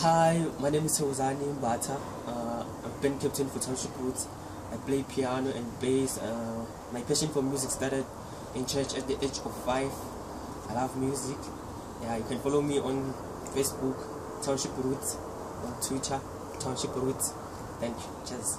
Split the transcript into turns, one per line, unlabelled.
Hi, my name is Thokozani Mbatha. Uh, I've been captain for Township Roots. I play piano and bass. Uh, my passion for music started in church at the age of five. I love music. Yeah, you can follow me on Facebook, Township Roots, on Twitter, Township Roots. Thank you. Cheers.